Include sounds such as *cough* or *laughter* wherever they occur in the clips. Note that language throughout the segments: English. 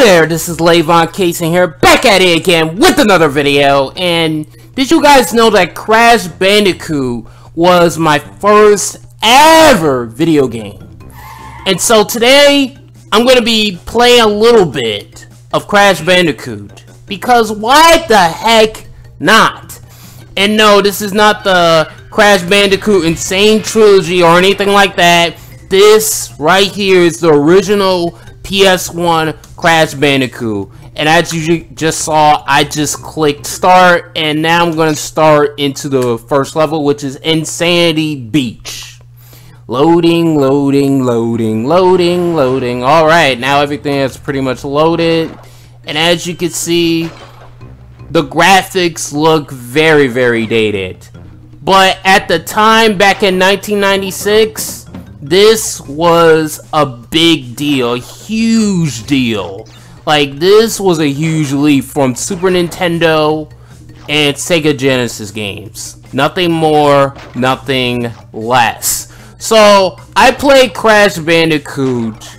there, this is Lavon Cason here, back at it again with another video, and did you guys know that Crash Bandicoot was my first ever video game? And so today, I'm to be playing a little bit of Crash Bandicoot, because why the heck not? And no, this is not the Crash Bandicoot N. Sane Trilogy or anything like that. This right here is the original PS1 Crash Bandicoot. And as you just saw, I just clicked start, and now I'm going to start into the first level, which is N. Sanity Beach. Loading, loading, loading, loading, loading. Alright, now everything is pretty much loaded. And as you can see, the graphics look very, very dated. But at the time, back in 1996, this was a big deal, a huge deal. Like, this was a huge leap from Super Nintendo and Sega Genesis games. Nothing more, nothing less. So, I played Crash Bandicoot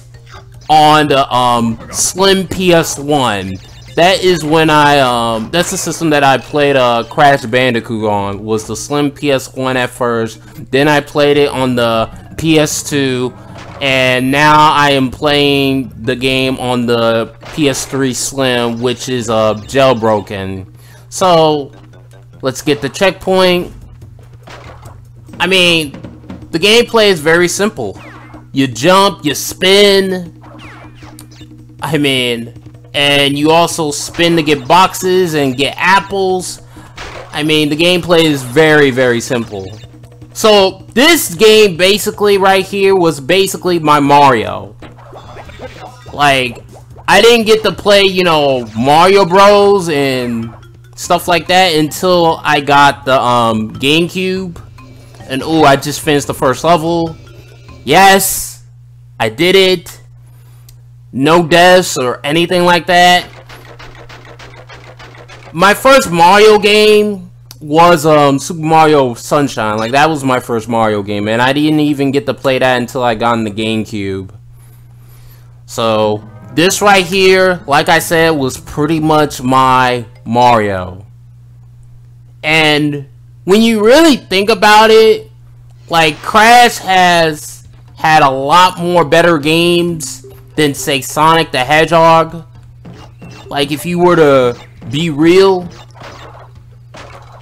on the um, Slim PS1. That is when I, um, that's the system that I played uh, Crash Bandicoot on, was the Slim PS1 at first. Then I played it on the PS2, and now I am playing the game on the PS3 Slim, which is uh, jailbroken. So, let's get the checkpoint. I mean, the gameplay is very simple. You jump, you spin. I mean, and you also spin to get boxes and get apples. I mean, the gameplay is very, very simple. So, this game basically right here was basically my Mario. Like, I didn't get to play, you know, Mario Bros. and stuff like that until I got the um, GameCube. And oh, I just finished the first level. Yes, I did it. No deaths or anything like that. My first Mario game was um Super Mario Sunshine. Like that was my first Mario game, and I didn't even get to play that until I got in the GameCube. So this right here, like I said, was pretty much my Mario. And when you really think about it, like Crash has had a lot more better games than say Sonic the Hedgehog. Like if you were to be real,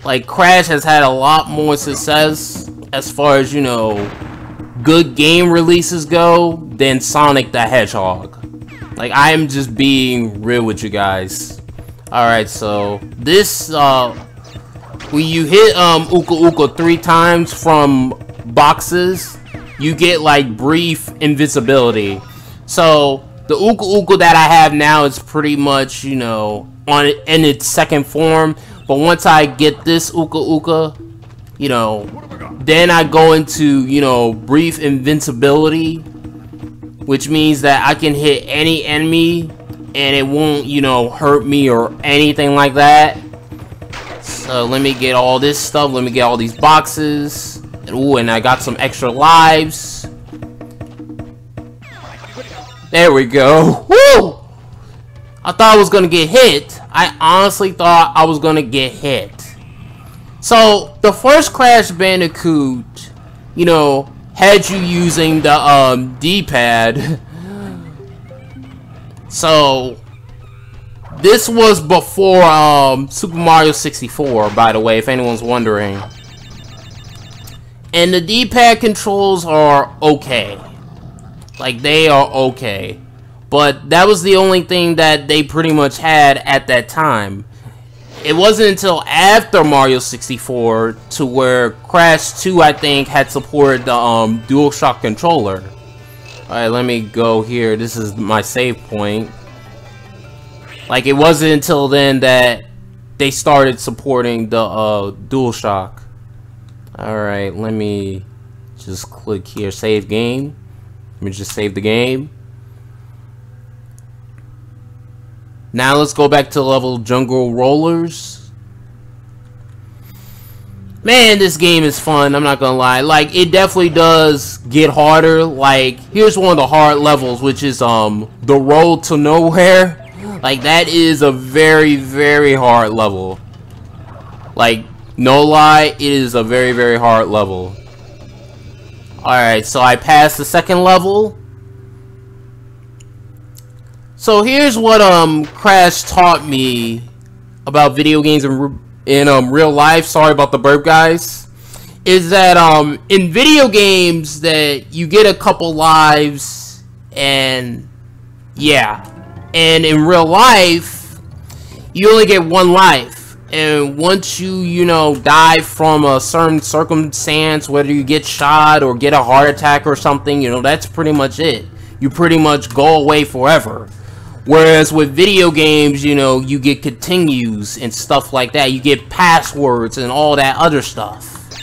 like Crash has had a lot more success as far as you know good game releases go than Sonic the Hedgehog. Like I am just being real with you guys. Alright, so this uh when you hit um Uka Uka three times from boxes, you get like brief invisibility. So the Uka Uka that I have now is pretty much, you know, on in its second form. But once I get this Uka Uka, you know, then I go into, you know, brief invincibility, which means that I can hit any enemy and it won't, you know, hurt me or anything like that. So let me get all this stuff. Let me get all these boxes. And, ooh, and I got some extra lives. There we go. Woo! I thought I was to get hit. I honestly thought I was gonna get hit. So the first Crash Bandicoot, you know, had you using the um, D-pad. *laughs* so this was before um, Super Mario 64, by the way, if anyone's wondering. And the D-pad controls are okay. Like, they are okay. But that was the only thing that they pretty much had at that time. It wasn't until after Mario 64 to where Crash 2, I think, had supported the um, DualShock controller. Alright, let me go here. This is my save point. Like, it wasn't until then that they started supporting the uh, DualShock. Alright, let me just click here, save game. Let me just save the game. Now let's go back to level Jungle Rollers. Man, this game is fun, I'm not gonna lie. Like, it definitely does get harder. Like, here's one of the hard levels, which is, um, the road to nowhere. Like, that is a very, very hard level. Like, no lie, it is a very, very hard level. Alright, so I passed the second level. So here's what um Crash taught me about video games in, in um real life. Sorry about the burp, guys. Is that um in video games that you get a couple lives and yeah, and in real life you only get one life and once you you know die from a certain circumstance whether you get shot or get a heart attack or something you know that's pretty much it you pretty much go away forever whereas with video games you know you get continues and stuff like that you get passwords and all that other stuff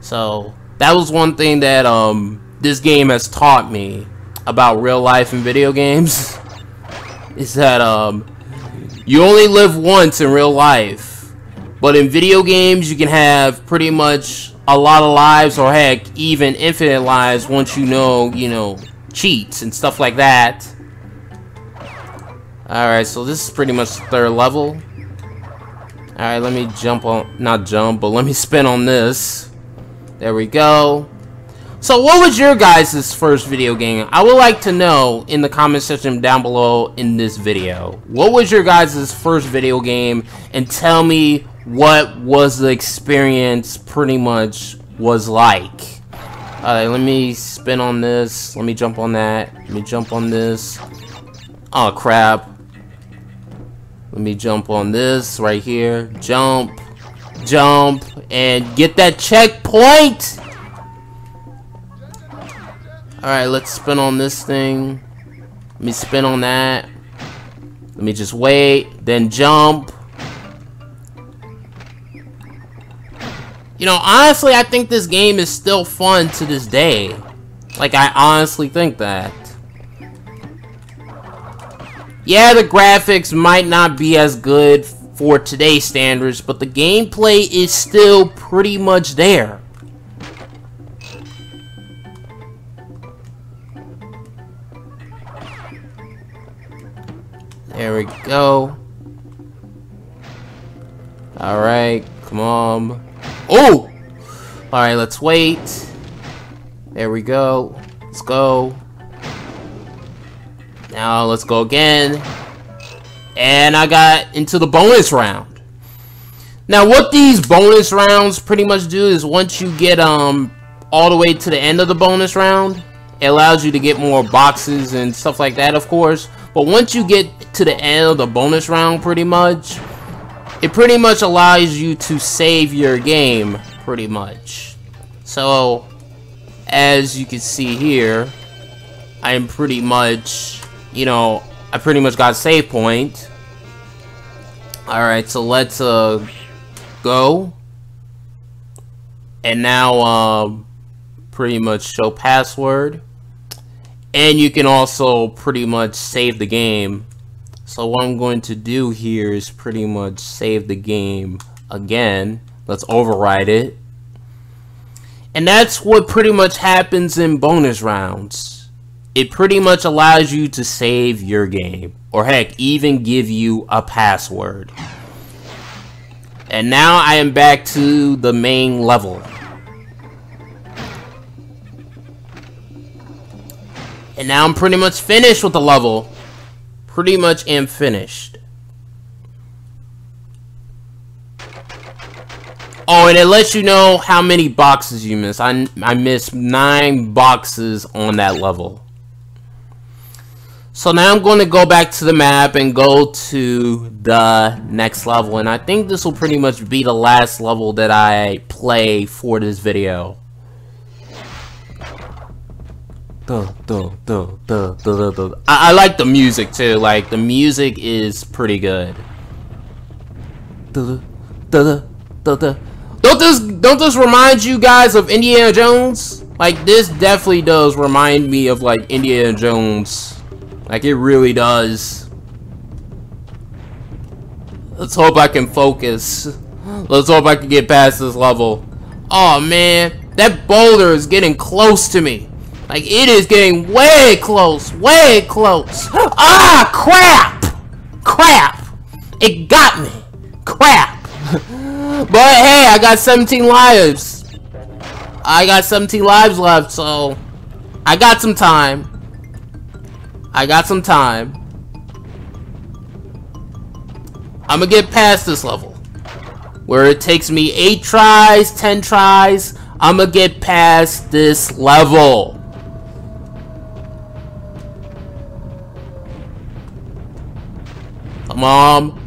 so that was one thing that um this game has taught me about real life and video games *laughs* is that um you only live once in real life. But in video games, you can have pretty much a lot of lives, or heck, even infinite lives once you know, you know, cheats and stuff like that. Alright, so this is pretty much the third level. Alright, let me jump on, not jump, but let me *laughs* spin on this. There we go. So what was your guys' first video game? I would like to know in the comment section down below in this video. What was your guys' first video game? And tell me what was the experience pretty much was like. Alright, let me spin on this. Let me jump on that. Let me jump on this. Oh crap. Let me jump on this right here. Jump. Jump. And get that checkpoint! Alright, let's spin on this thing. Let me spin on that. Let me just wait, then jump. You know, honestly, I think this game is still fun to this day. Like, I honestly think that. Yeah, the graphics might not be as good for today's standards, but the gameplay is still pretty much there. There we go. Alright, come on. Oh! Alright, let's wait. There we go. Let's go. Now, let's go again. And I got into the bonus round. Now, what these bonus rounds pretty much do is once you get um all the way to the end of the bonus round, it allows you to get more boxes and stuff like that, of course. But once you get to the end of the bonus round, pretty much, it pretty much allows you to save your game, pretty much. So, as you can see here, I am pretty much, you know, I pretty much got save point. Alright, so let's, uh, go. And now, um, pretty much show password. And you can also pretty much save the game. So what I'm going to do here is pretty much save the game again. Let's override it. And that's what pretty much happens in bonus rounds. It pretty much allows you to save your game. Or heck, even give you a password. And now I am back to the main level. And now I'm pretty much finished with the level. Pretty much am finished. Oh, and it lets you know how many boxes you miss. I, I missed nine boxes on that level. So now I'm going to go back to the map and go to the next level. And I think this will pretty much be the last level that I play for this video. I, I like the music too. Like the music is pretty good. Don't this don't this remind you guys of Indiana Jones? Like this definitely does remind me of like Indiana Jones. Like it really does. Let's hope I can focus. Let's hope I can get past this level. Oh man, that boulder is getting close to me. Like, it is getting way close, way close. Ah, crap! Crap! It got me. Crap. but hey, I got 17 lives. I got 17 lives left, so I got some time. I got some time. I'm gonna get past this level. Where it takes me 8 tries, 10 tries. I'm gonna get past this level. Come on.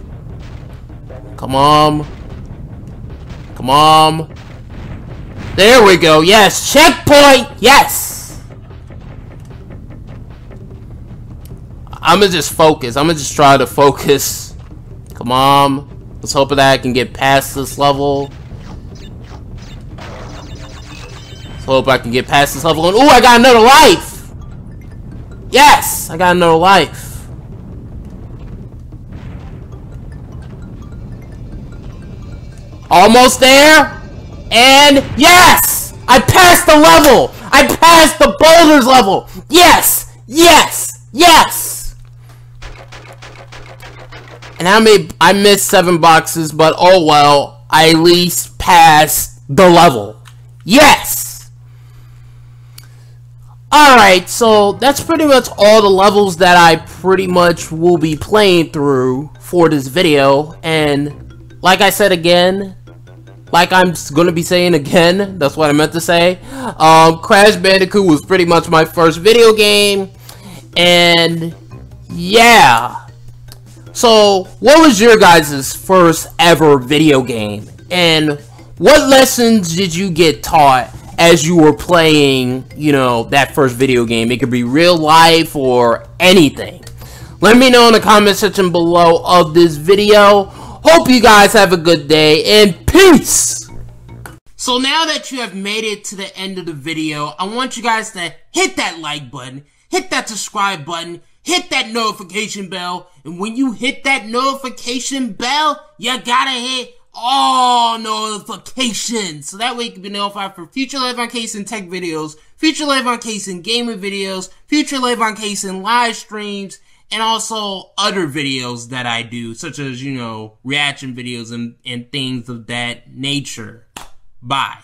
Come on. Come on. There we go. Yes. Checkpoint. Yes. I'm gonna just focus. I'm gonna just try to focus. Come on. Let's hope that I can get past this level. Let's hope I can get past this level. And, ooh, I got another life. Yes. I got another life. Almost there. And yes! I passed the level! I passed the boulders level! Yes! Yes! Yes! And I may I missed seven boxes, but oh well, I at least passed the level. Yes! Alright, so that's pretty much all the levels that I pretty much will be playing through for this video. And like I said again, like I'm gonna be saying again, *laughs* that's what I meant to say. Um, Crash Bandicoot was pretty much my first video game, and yeah. So, what was your guys' first ever video game? And what lessons did you get taught as you were playing, you know, that first video game? It could be real life or anything. Let me know in the comment section below of this video. Hope you guys have a good day and peace! So now that you have made it to the end of the video, I want you guys to hit that like button, hit that subscribe button, hit that notification bell, and when you hit that notification bell, you gotta hit all notifications. So that way you can be notified for future Lavon Cason tech videos, future Lavon Cason gaming videos, future Lavon Cason live streams, and also other videos that I do, such as, you know, reaction videos and, and things of that nature. Bye.